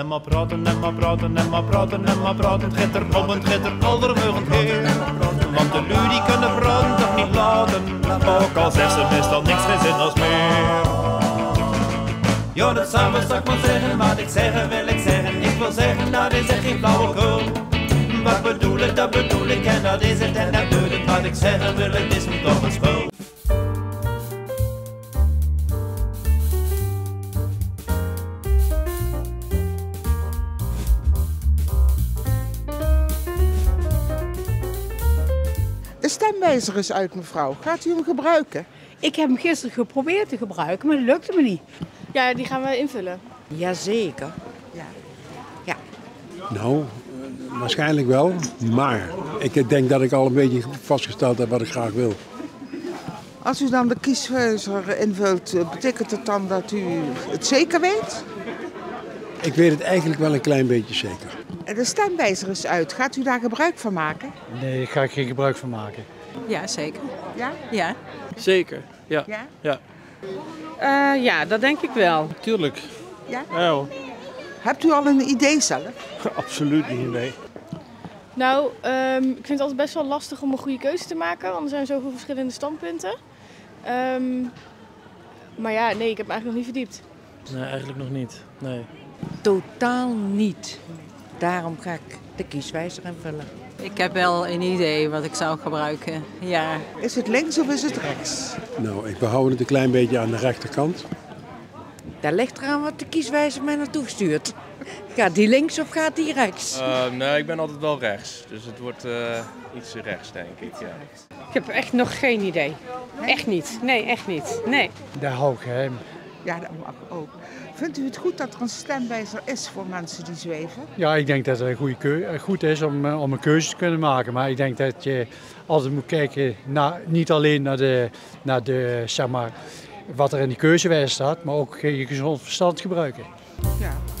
En maar praten, en maar praten, en maar praten, en maar praten. Het gaat er om, het gaat er aldermeugend heen. Want de lui die kunnen praten toch niet laten. Ook al zegt ze meestal niks geen zin als meer. Ja, dat samen zal maar zeggen, wat ik zeggen wil ik zeggen. Ik wil zeggen, dat is echt geen flauwekul. Wat bedoel ik, dat bedoel ik, en dat is het, en dat doet het. Wat ik zeggen wil, het is me toch een spul. Stemwijzer is uit, mevrouw. Gaat u hem gebruiken? Ik heb hem gisteren geprobeerd te gebruiken, maar dat lukte me niet. Ja, die gaan we invullen. Jazeker. Nou, eh, waarschijnlijk wel. Maar ik denk dat ik al een beetje vastgesteld heb wat ik graag wil. Als u dan de kieswijzer invult, eh, betekent het dan dat u het zeker weet? Ik weet het eigenlijk wel een klein beetje zeker. De stemwijzer is uit. Gaat u daar gebruik van maken? Nee, daar ga ik geen gebruik van maken. Ja, zeker. Ja? Ja. Zeker, ja. Ja? Ja, Eh, ja, dat denk ik wel. tuurlijk. Ja? Ja, hoor. Hebt u al een idee zelf? absoluut niet, nee. Nou, ehm, ik vind het altijd best wel lastig om een goede keuze te maken, want er zijn zoveel verschillende standpunten. Ehm, maar ja, nee, ik heb me eigenlijk nog niet verdiept. Nee, eigenlijk nog niet. Nee. Totaal niet. Daarom ga ik de kieswijzer invullen. Ik heb wel een idee wat ik zou gebruiken. Ja. Is het links of is het rechts? Nou, ik behoud het een klein beetje aan de rechterkant. Daar ligt eraan wat de kieswijzer mij naartoe stuurt. Gaat die links of gaat die rechts? Uh, nee, ik ben altijd wel rechts. Dus het wordt uh, iets rechts, denk ik. Ja. Ik heb echt nog geen idee. Echt niet. Nee, echt niet. Nee. Daar hou ik. Ja, dat mag ook. Vindt u het goed dat er een stemwijzer is voor mensen die zweven? Ja, ik denk dat het een goede keu goed is om, om een keuze te kunnen maken. Maar ik denk dat je altijd moet kijken, naar, niet alleen naar, de, naar de, zeg maar, wat er in die keuzewijze staat, maar ook je gezond verstand gebruiken. Ja.